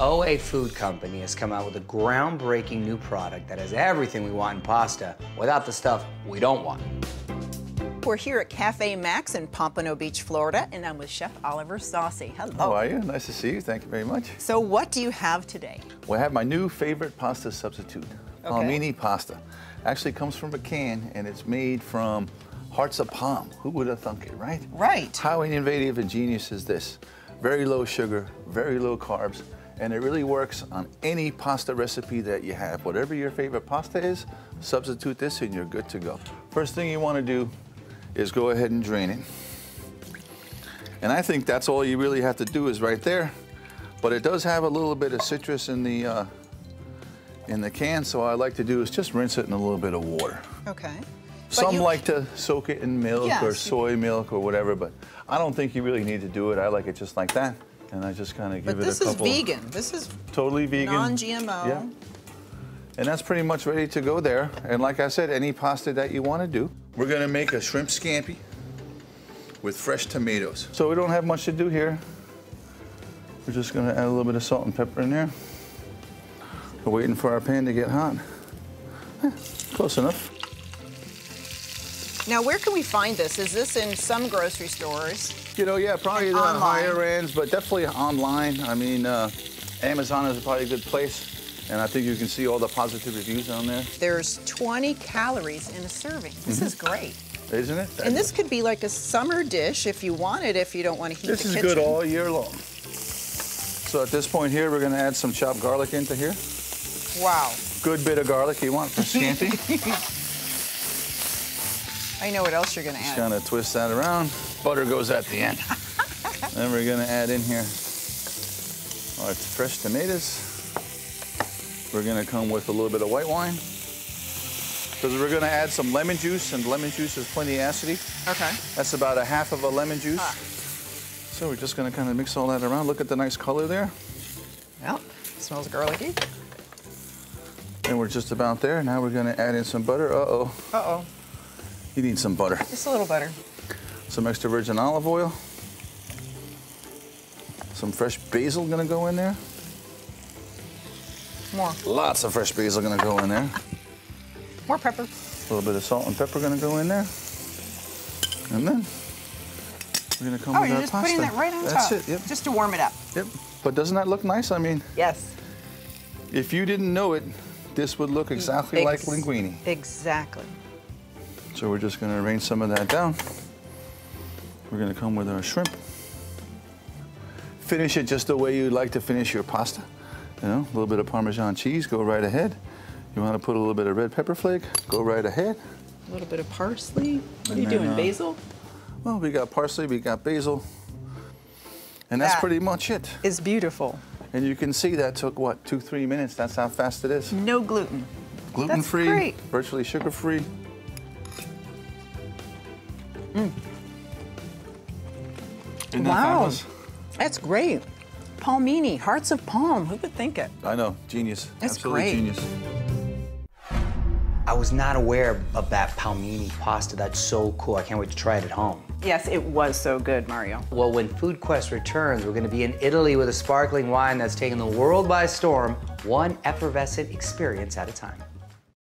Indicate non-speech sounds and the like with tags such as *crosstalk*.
OA Food Company has come out with a groundbreaking new product that has everything we want in pasta without the stuff we don't want. We're here at Cafe Maxx in Pompano Beach, Florida, and I'm with Chef Oliver Saucy. Hello. How are you? Nice to see you. Thank you very much. So what do you have today? Well, I have my new favorite pasta substitute, Okay. palmini pasta. Actually comes from a can and it's made from hearts of palm. Who would have thunk it, right? Right. How innovative and genius is this? Very low sugar, very low carbs, and it really works on any pasta recipe that you have. Whatever your favorite pasta is, substitute this and you're good to go. First thing you want to do is go ahead and drain it. And I think that's all you really have to do is right there. But it does have a little bit of citrus in the uh, in the can, so what I like to do is just rinse it in a little bit of water. Okay. Some you- like to soak it in milk or Yes, you- soy milk or whatever, but I don't think you really need to do it. I like it just like that. And I just kind of give But it a couple. But this is vegan. This is Totally vegan. non-GMO. Yeah. And that's pretty much ready to go there. And like I said, any pasta that you want to do. We're going to make a shrimp scampi with fresh tomatoes. So we don't have much to do here. We're just going to add a little bit of salt and pepper in there. We're waiting for our pan to get hot. Eh, close enough. Now, where can we find this? Is this in some grocery stores? You know, yeah, probably the online. higher ends, but definitely online. I mean, uh, Amazon is probably a good place, and I think you can see all the positive reviews on there, There's 20 calories in a serving. This Mm-hmm. is great. isn't it? And this could be like a summer dish if you want it, if you don't want to heat This the is kitchen. good all year long. So at this point here, we're going to add some chopped garlic into here. Wow. Good bit of garlic you want for *laughs* scampi. I know what else you're going to Just add. kind of twist that around. Butter goes at the end. *laughs* then we're going to add in here our fresh tomatoes. We're going to come with a little bit of white wine. Because we're going to add some lemon juice, and lemon juice has plenty of acidity. Okay. That's about a half of a lemon juice. Ah. So we're just going to kind of mix all that around. Look at the nice color there. Well, smells garlicky. And we're just about there. Now we're going to add in some butter. Uh-oh. Uh-oh. You need some butter. Just a little butter. Some extra virgin olive oil. Some fresh basil gonna go in there. More. Lots of fresh basil gonna go in there. More pepper. A little bit of salt and pepper gonna go in there. And then we're gonna come Oh, with you're our just pasta. putting that right on That's top. it, yep. Just to warm it up. Yep. But doesn't that look nice? I mean, Yes. if you didn't know it, this would look exactly like Ex- linguine. Exactly. So we're just gonna arrange some of that down. We're gonna come with our shrimp. Finish it just the way you'd like to finish your pasta. You know, a little bit of Parmesan cheese, go right ahead. You wanna put a little bit of red pepper flake, go right ahead. A little bit of parsley. What are And you then, doing, uh, basil? Well, we got parsley, we got basil. And that's That- pretty much it. it. Is beautiful. And you can see that took, what, two, three minutes? That's how fast it is. No gluten. Gluten-free, virtually sugar-free. Mm. Isn't that Wow. fabulous? That's great. Palmini, hearts of palm. Who would think it? I know, genius. That's Absolutely great. genius. I was not aware of that palmini pasta. That's so cool. I can't wait to try it at home. Yes, it was so good, Mario. Well, when Food Quest returns, we're going to be in Italy with a sparkling wine that's taken the world by storm, one effervescent experience at a time.